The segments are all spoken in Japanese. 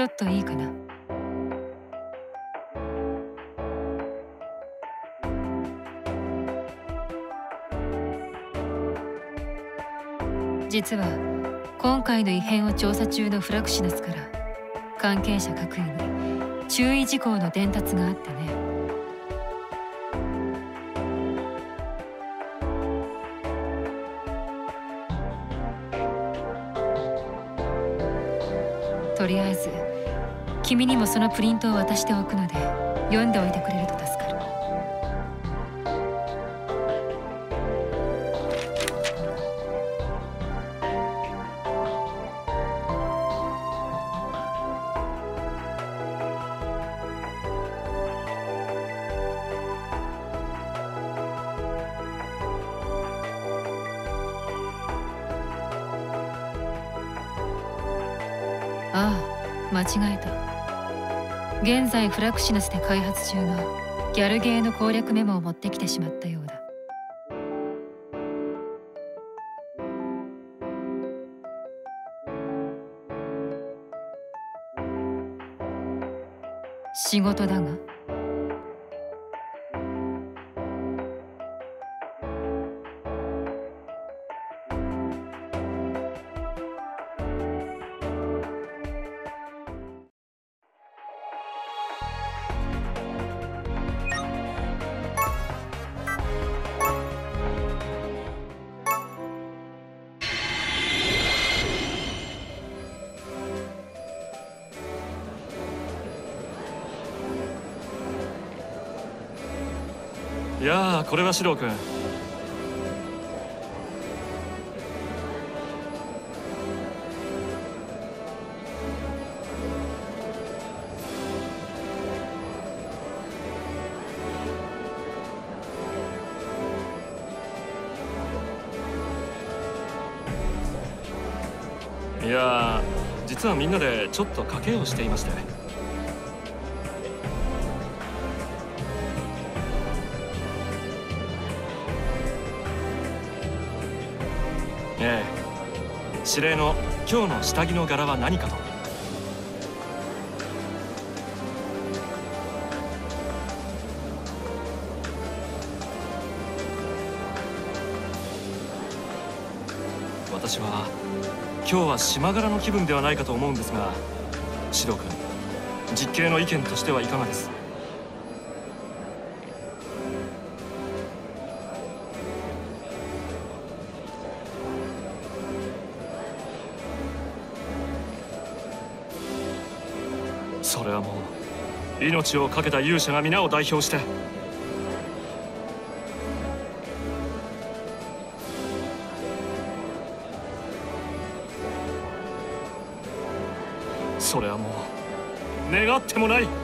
ちょっといいかな。実は今回の異変を調査中のフラクシナスから関係者各位に注意事項の伝達があってね。君にもそのプリントを渡しておくので読んでおいてくれ際フラクシナスで開発中のギャルゲーの攻略メモを持ってきてしまったようだ。仕事だがこれは四郎君。いや実はみんなでちょっと賭けをしていまして。指令の今日の下着の柄は何かと。私は今日は島柄の気分ではないかと思うんですが獅童君実刑の意見としてはいかがです？命を懸けた勇者が皆を代表して。それはもう願ってもない。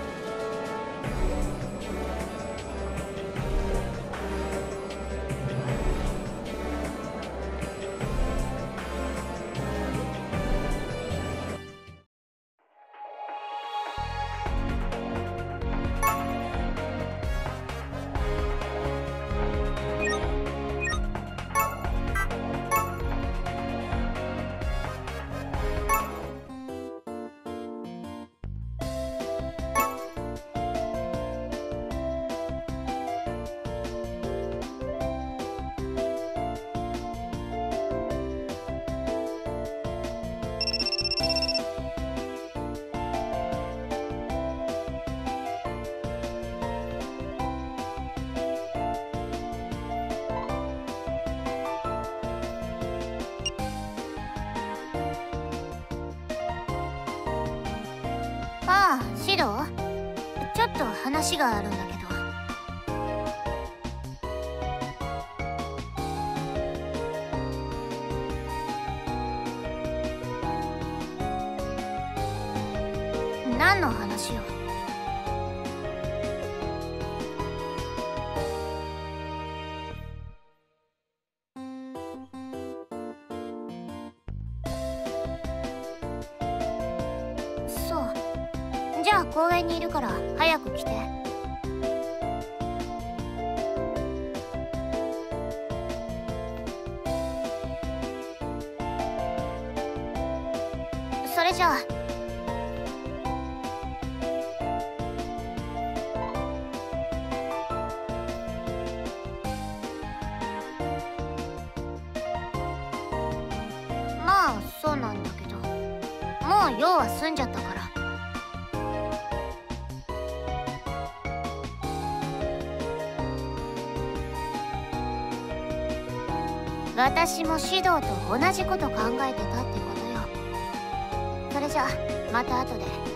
ああシロ？ちょっと話があるんだけど。私も指導と同じこと考えてたってことよそれじゃまた後で。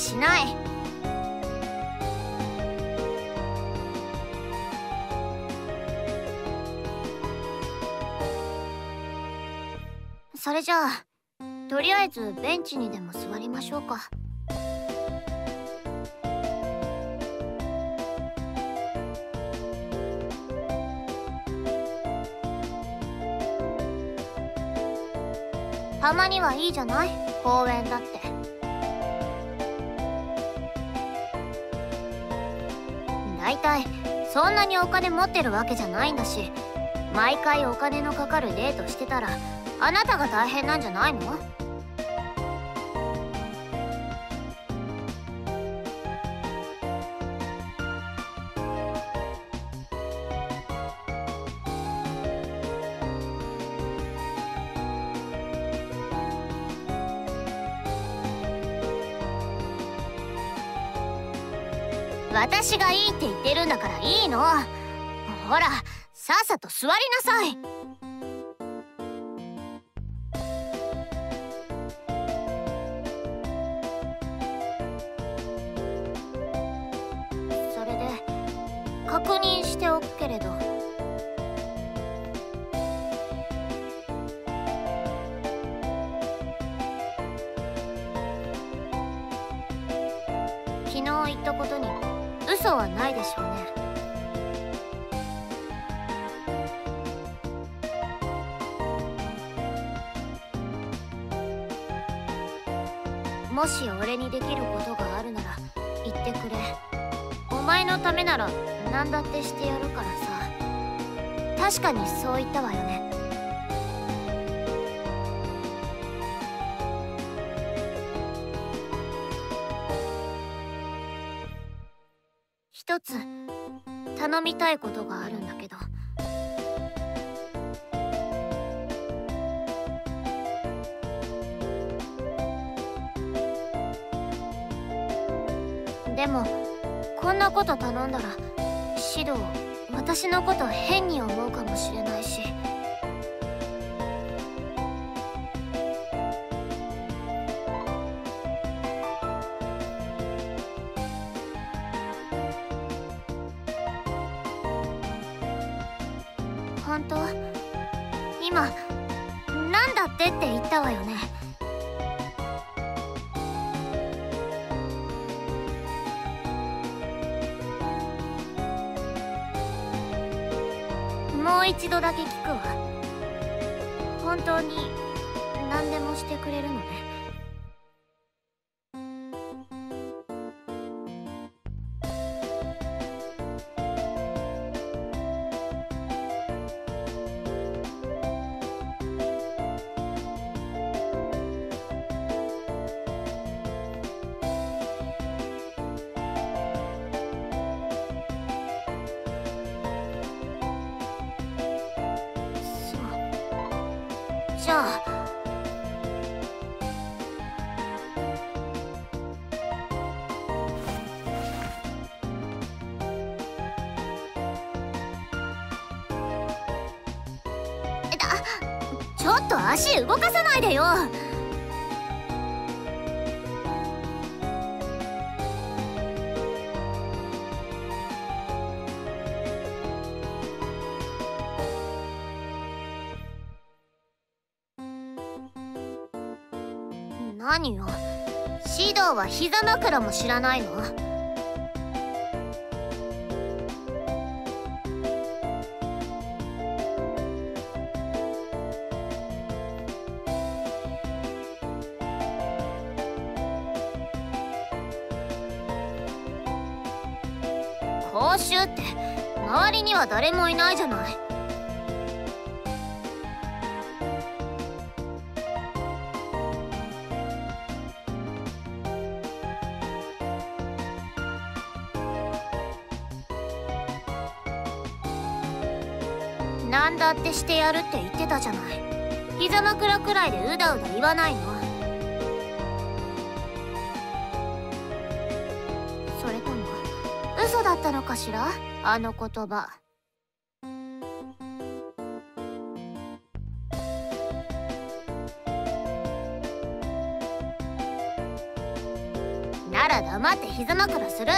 しない。それじゃあとりあえずベンチにでも座りましょうか。たまにはいいじゃない？公園だって。だいたいそんなにお金持ってるわけじゃないんだし毎回お金のかかるデートしてたらあなたが大変なんじゃないの？私がいいって言ってるんだからいいの。ほらさっさと座りなさい。やるからさ。確かにそう言ったわよね。一つ頼みたいことがあるんだけど。でもこんなこと頼んだらけど私のこと変に思うかもしれないし。度だけ聞くわ。本当に何でもしてくれるのね。じゃあ。ちょっと足動かさないでよ。膝枕も知らないの？なんだってしてやるって言ってたじゃない。膝枕くらいでうだうだ言わないの。それとも嘘だったのかしら？あの言葉。なら黙って膝枕する。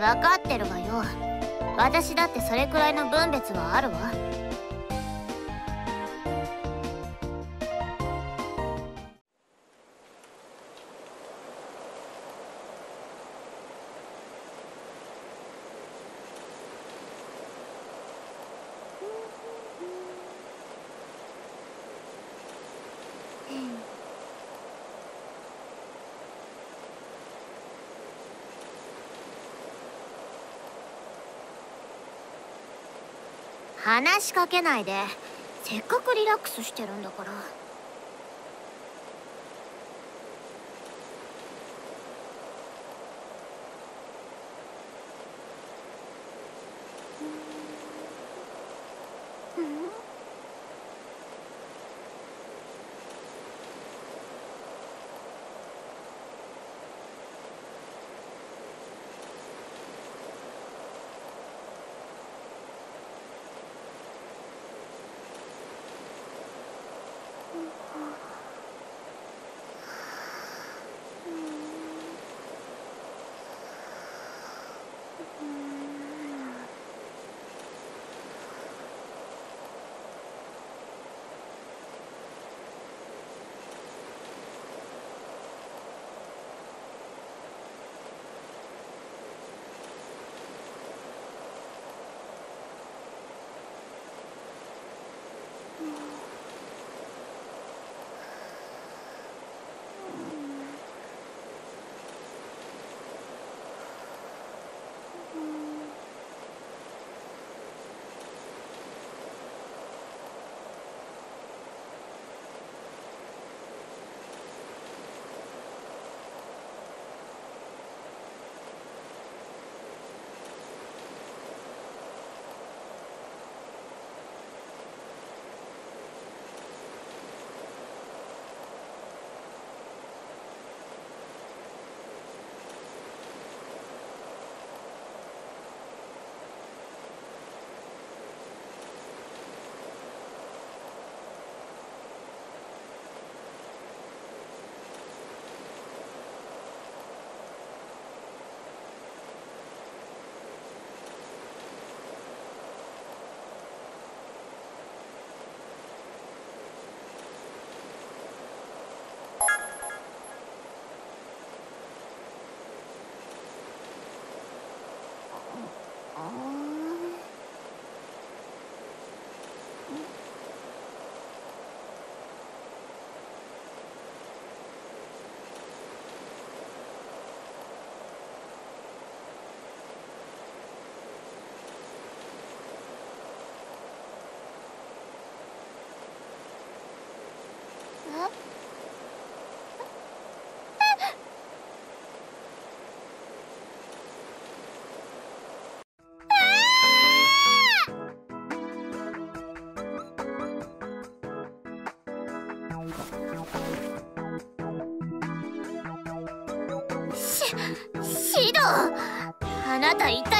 分かってるわよ。私だってそれくらいの分別はあるわ。話しかけないで。せっかくリラックスしてるんだから。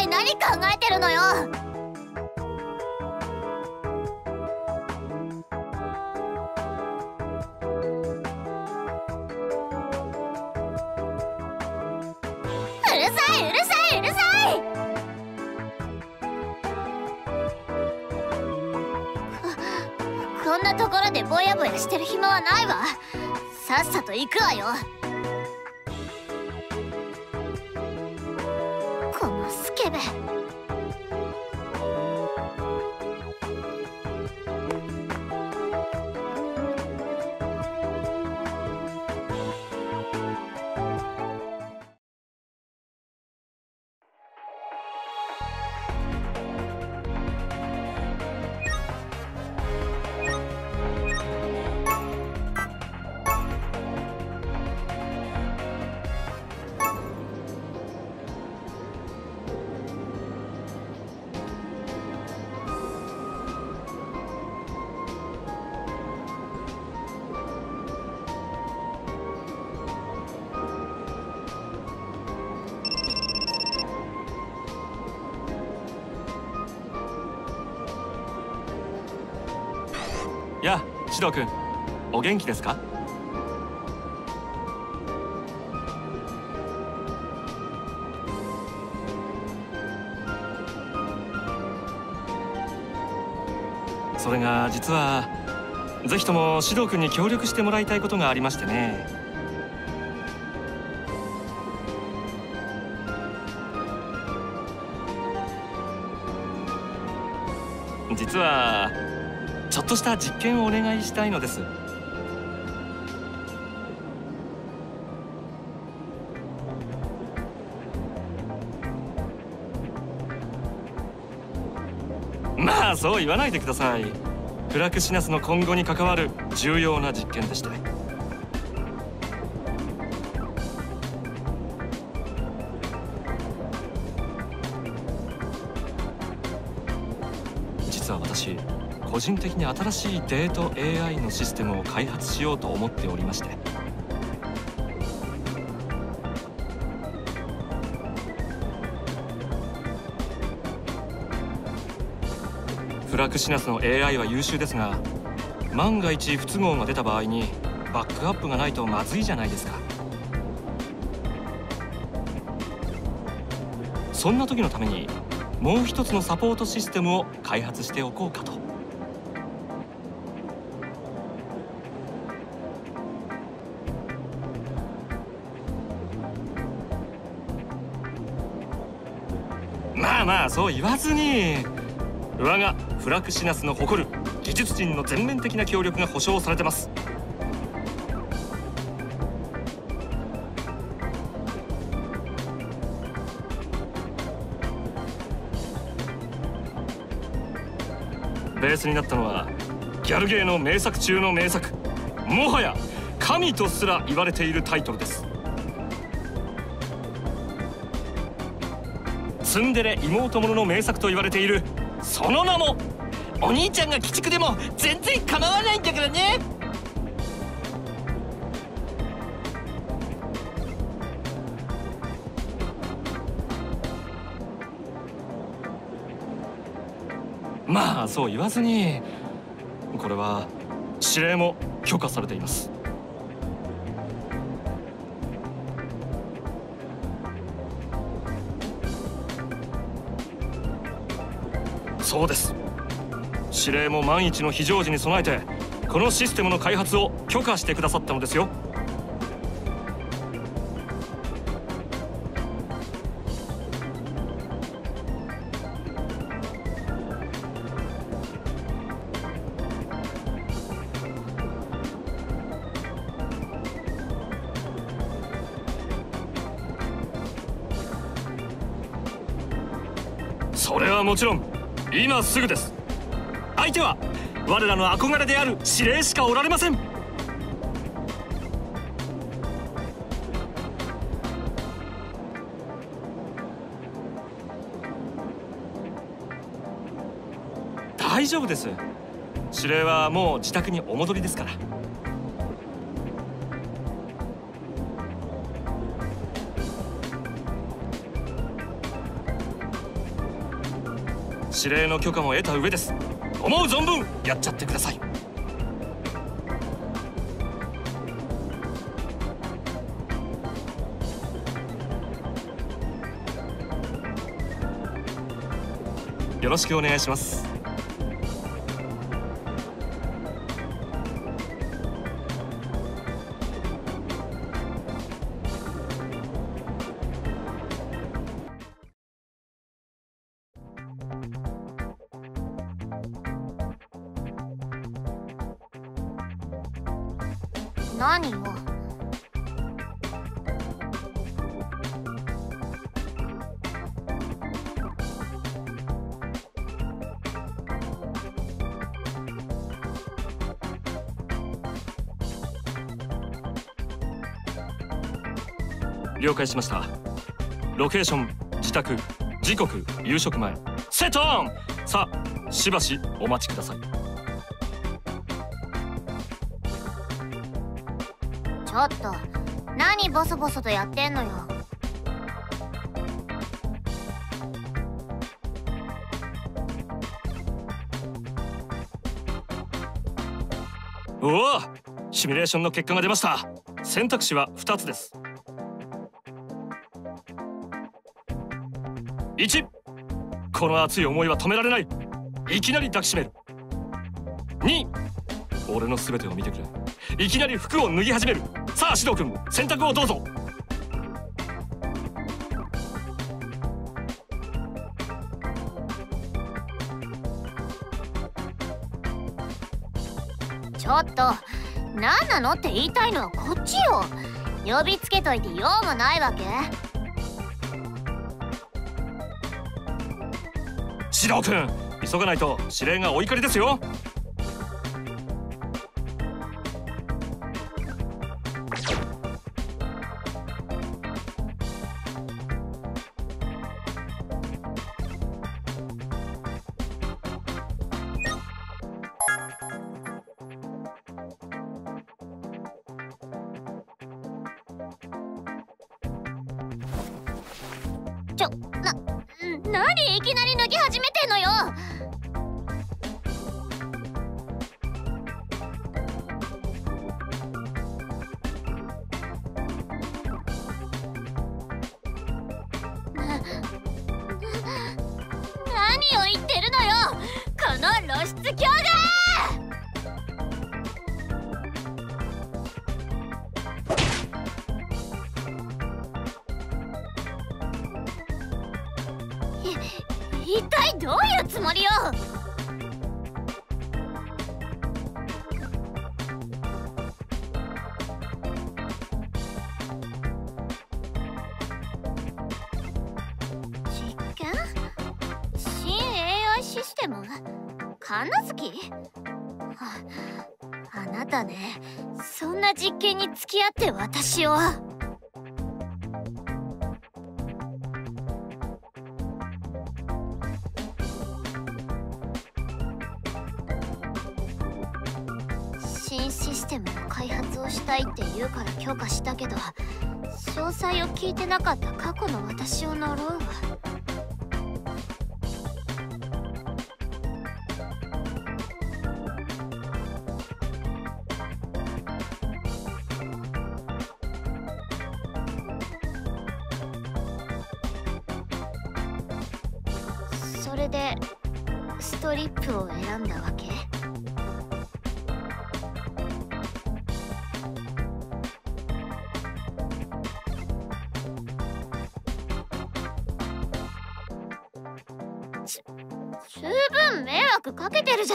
体何考えてるのよ。うるさいうるさいうるさい。こんなところでぼやぼやしてる暇はないわ。さっさと行くわよ。やあ獅童君お元気ですか？それが実はぜひとも獅童君に協力してもらいたいことがありましてね。実はちょっとした実験をお願いしたいのです。まあそう言わないでください。フラクシナスの今後に関わる重要な実験でして。個人的に新しいデート AI のシステムを開発しようと思っておりまして。フラクシナスの AI は優秀ですが万が一不都合が出た場合にバックアップがないとまずいじゃないですか。そんな時のためにもう一つのサポートシステムを開発しておこうかと。まあまあそう言わずに。我がフラクシナスの誇る技術陣の全面的な協力が保証されてます。ベースになったのはギャルゲーの名作中の名作。もはや神とすら言われているタイトルです。ツンデレ妹ものの名作と言われているその名もお兄ちゃんが鬼畜でも全然構わないんだからね。まあそう言わずにこれは指令も許可されています。うです。指令も万一の非常時に備えてこのシステムの開発を許可してくださったのですよ。それはもちろん。今すぐです。相手は我らの憧れである指令しかおられません。大丈夫です。指令はもう自宅にお戻りですから。指令の許可も得た上です。思う存分やっちゃってください。よろしくお願いします。何を了解しました。ロケーション自宅時刻夕食前。セットオン！さあしばしお待ちください。ょっと何ボソボソとやってんのよ。おおシミュレーションの結果が出ました。選択肢は2つです。1この熱い思いは止められない。いきなり抱きしめる。2俺の全てを見てくれ。いきなり服を脱ぎ始める。さあ獅童君選択をどうぞ。ちょっと何なのって言いたいのはこっちよ。呼びつけといて用もないわけ。獅童君急がないと指令がお怒りですよそんな実験に付き合って私を。新システムの開発をしたいって言うから許可したけど詳細を聞いてなかった過去の私を呪うわ。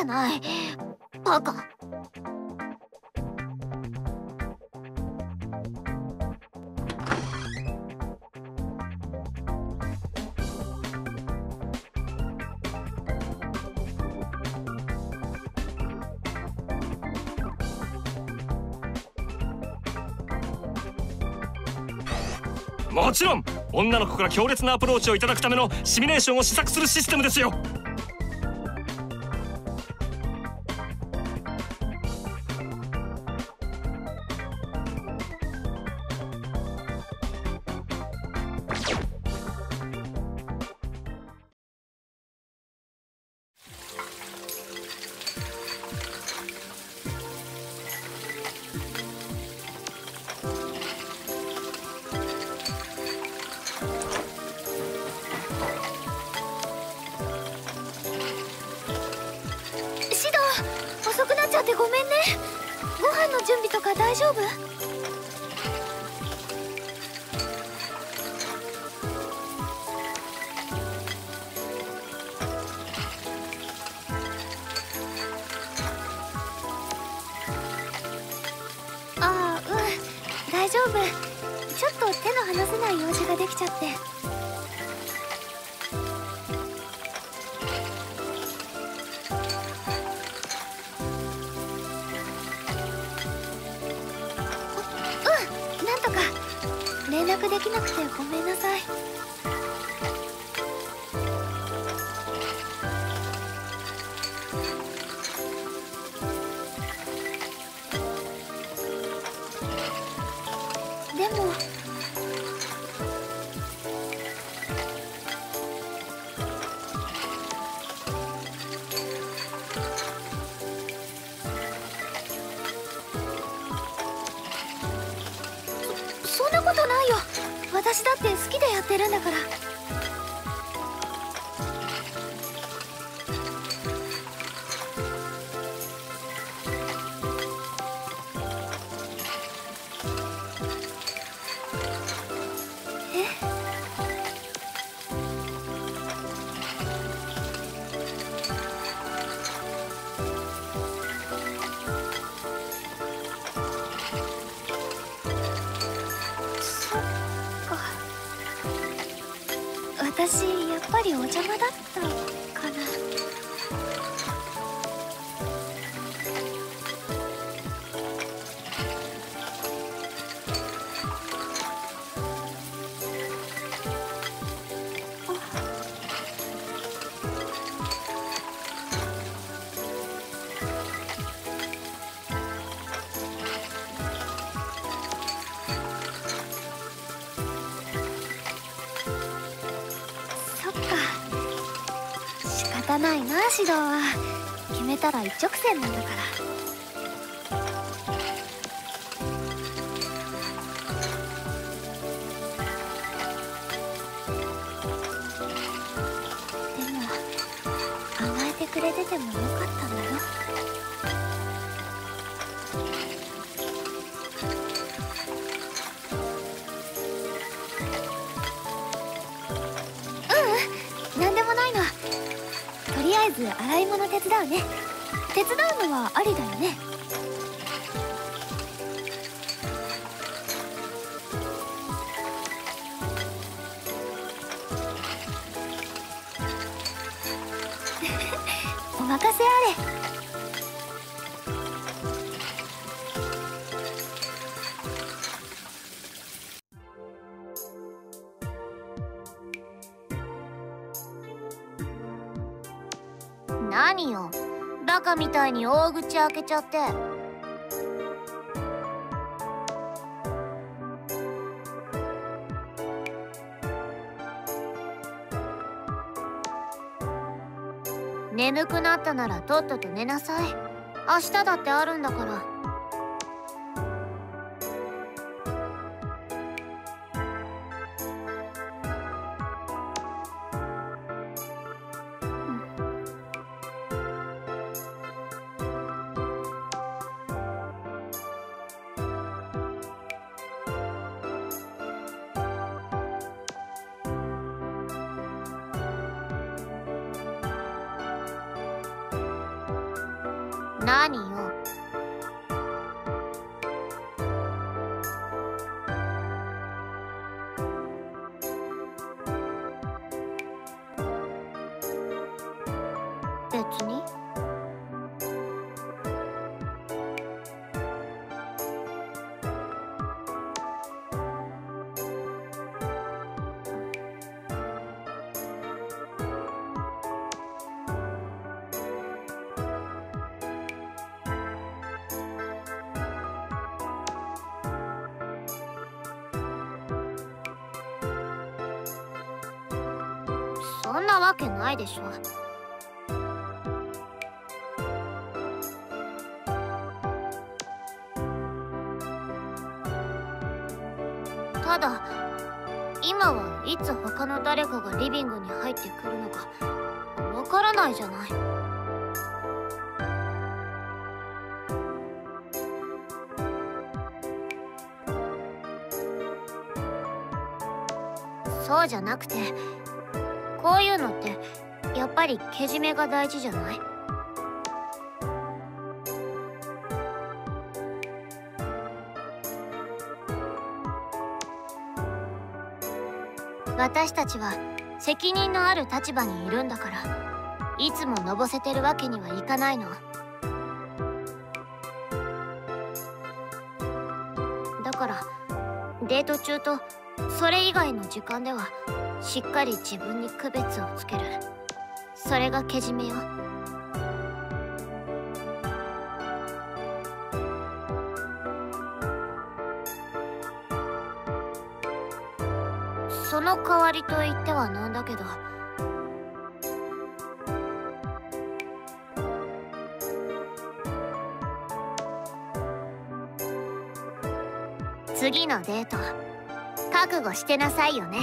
ない。バカ。もちろん女の子から強烈なアプローチをいただくためのシミュレーションを試作するシステムですよ。でも。そんなことないよ。私だって好きでやってるんだから。指導は決めたら一直線なんだから。でも甘えてくれててもよかったんだよず洗い物手伝うね。手伝うのはありだよね。口開けちゃって。眠くなったならとっとと寝なさい。明日だってあるんだから。何よ。けないでしょ。ただ今はいつ他の誰かがリビングに入ってくるのかわからないじゃない。そうじゃなくてこういうのってやっぱりけじめが大事じゃない？私たちは責任のある立場にいるんだからいつものぼせてるわけにはいかないの。だからデート中とそれ以外の時間ではしっかり自分に区別をつける。それがけじめよ。その代わりと言ってはなんだけど。次のデート覚悟してなさいよね。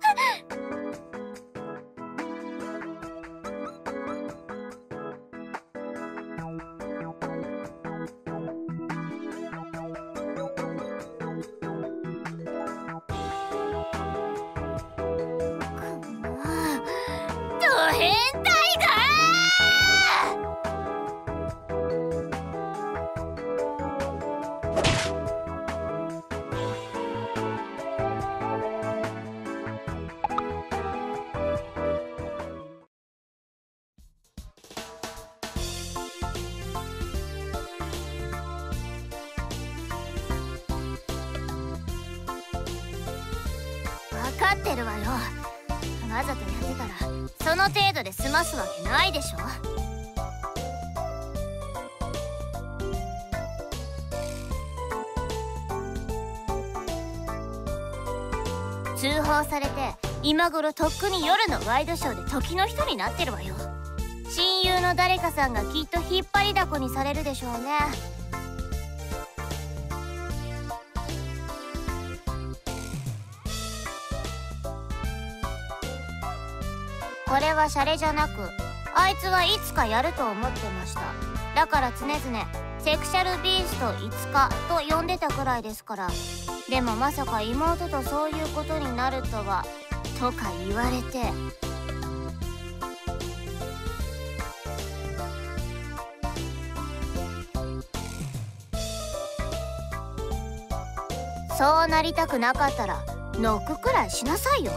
ド変態が分かってるわよ。わざとやってたらその程度で済ますわけないでしょ。通報されて今頃とっくに夜のワイドショーで時の人になってるわよ。親友の誰かさんがきっと引っ張りだこにされるでしょうね。れはシャレじゃなくあいつはいつかやると思ってました。だから常々セクシャルビーストいつかと呼んでたくらいですから。でもまさか妹とそういうことになるとはとか言われて。そうなりたくなかったらノックくらいしなさいよ。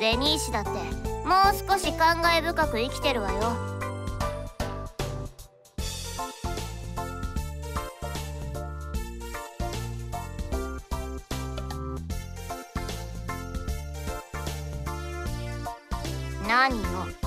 銭石だって。もう少し感慨深く生きてるわよ。何よ？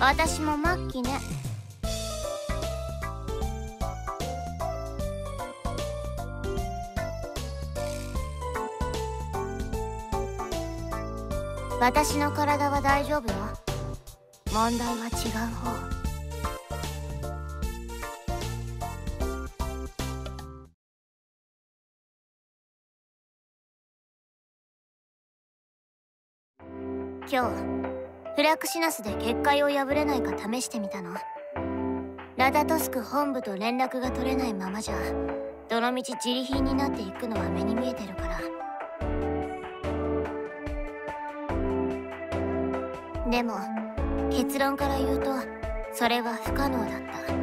私も末期ね。私の体は大丈夫よ。問題は違う方。シナスで結界を破れないか試してみたの。ラダトスク本部と連絡が取れないままじゃどのみち自利品になっていくのは目に見えてるから。でも結論から言うとそれは不可能だった。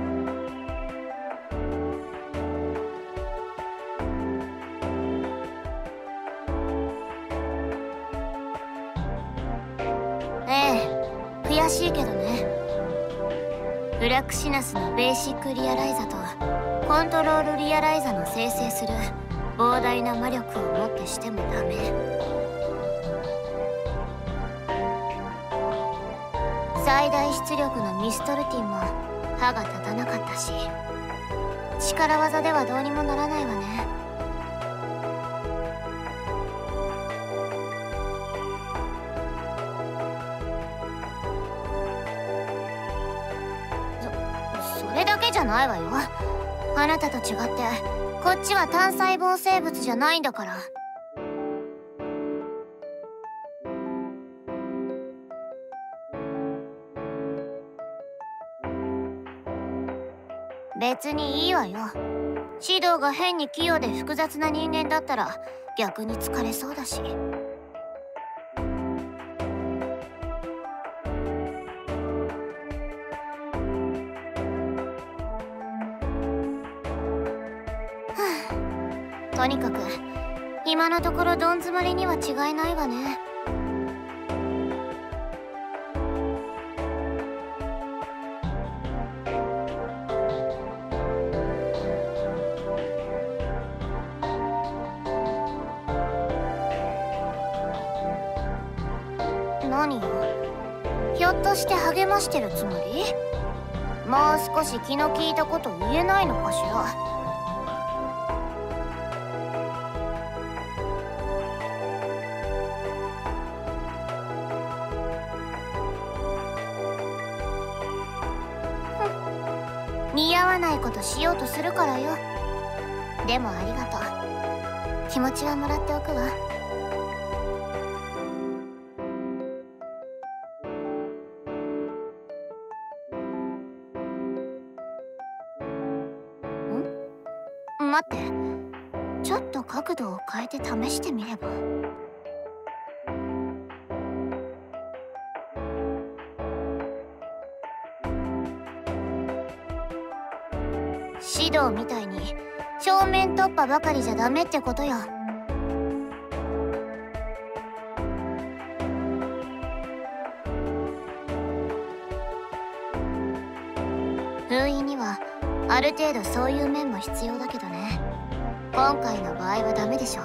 え悔しいけどね。フラクシナスのベーシックリアライザとコントロールリアライザの生成する膨大な魔力をもってしてもダメ。最大出力のミストルティンも歯が立たなかったし。力技ではどうにもならないわね。ないわよ。あなたと違ってこっちは単細胞生物じゃないんだから。別にいいわよ。指導が変に器用で複雑な人間だったら逆に疲れそうだし。今のところどん詰まりには違いないわね。何よ？ひょっとして励ましてるつもり？もう少し気の利いたこと言えないのかしら？するからよ。でもありがとう。気持ちはもらっておくわ。かりじゃダメってことよ。封印にはある程度そういう面も必要だけどね。今回の場合はダメでしょ。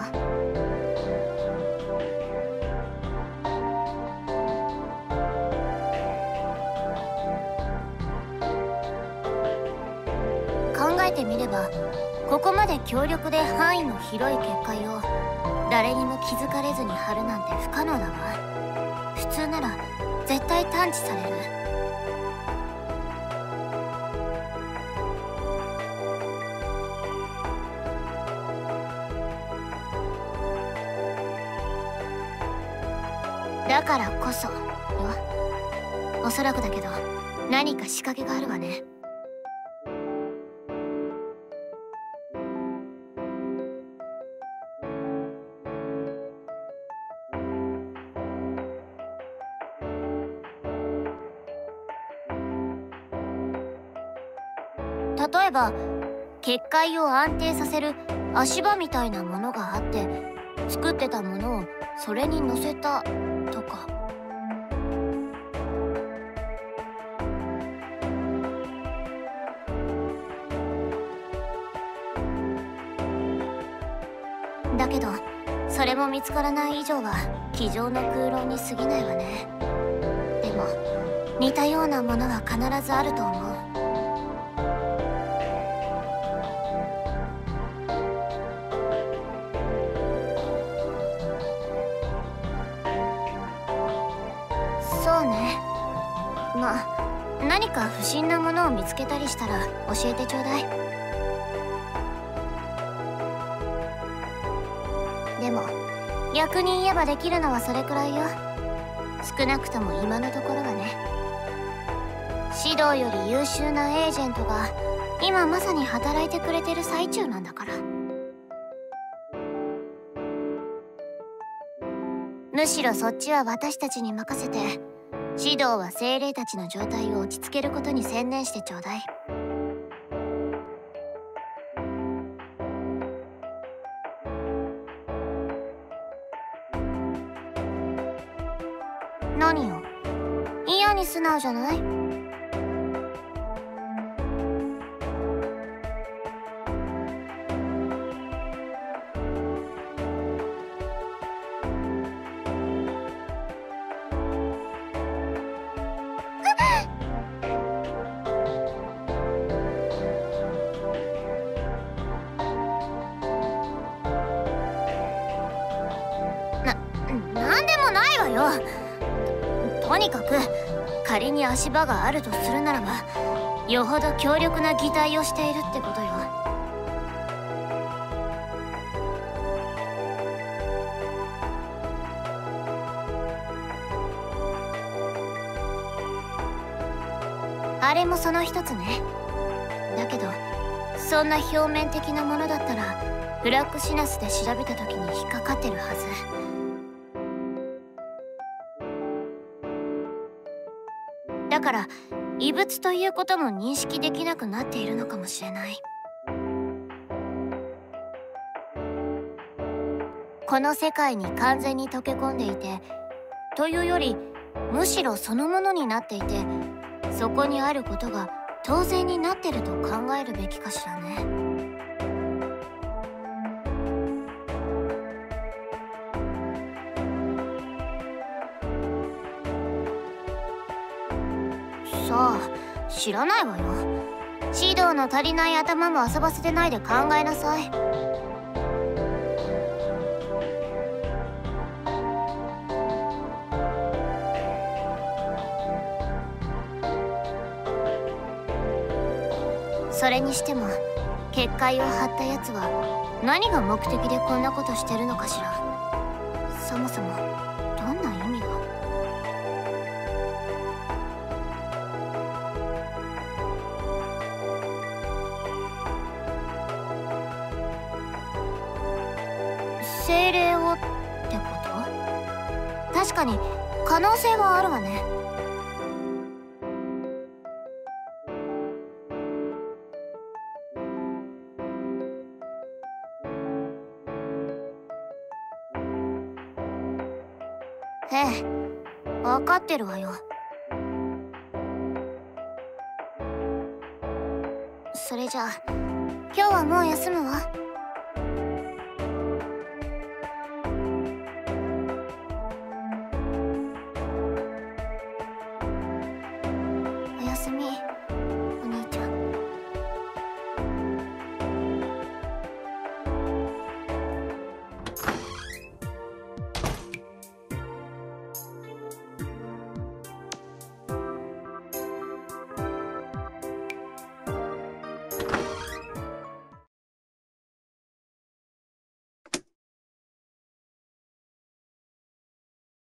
考えてみればここまで強力で範囲の広い結界を誰にも気づかれずに貼るなんて不可能だわ。普通なら絶対探知される。だからこそよ。おそらくだけど何か仕掛けがあるわね。ば結界を安定させる足場みたいなものがあって作ってたものをそれに乗せたとか。だけどそれも見つからない以上は机上の空論に過ぎないわね。でも似たようなものは必ずあると思うそう。か不審なものを見つけたりしたら教えてちょうだい。でも逆に言えばできるのはそれくらいよ。少なくとも今のところはね。指導より優秀なエージェントが今まさに働いてくれてる最中なんだから。むしろそっちは私たちに任せて指導は精霊たちの状態を落ち着けることに専念してちょうだい。何よ？嫌に素直じゃない？何でもないわよ。とにかく仮に足場があるとするならばよほど強力な擬態をしているってことよ。あれもその一つね。だけどそんな表面的なものだったらフラッグシナスで調べた時に引っかかってるはず。から異物ということも認識できなくなっているのかもしれないこの世界に完全に溶け込んでいてというよりむしろそのものになっていてそこにあることが当然になってると考えるべきかしらね。知らないわよ。指導の足りない頭も遊ばせてないで考えなさい。それにしても結界を張ったやつは何が目的でこんなことしてるのかしら。そもそもかに可能性はあるわねええ分かってるわよそれじゃあ今日はもう休むわ。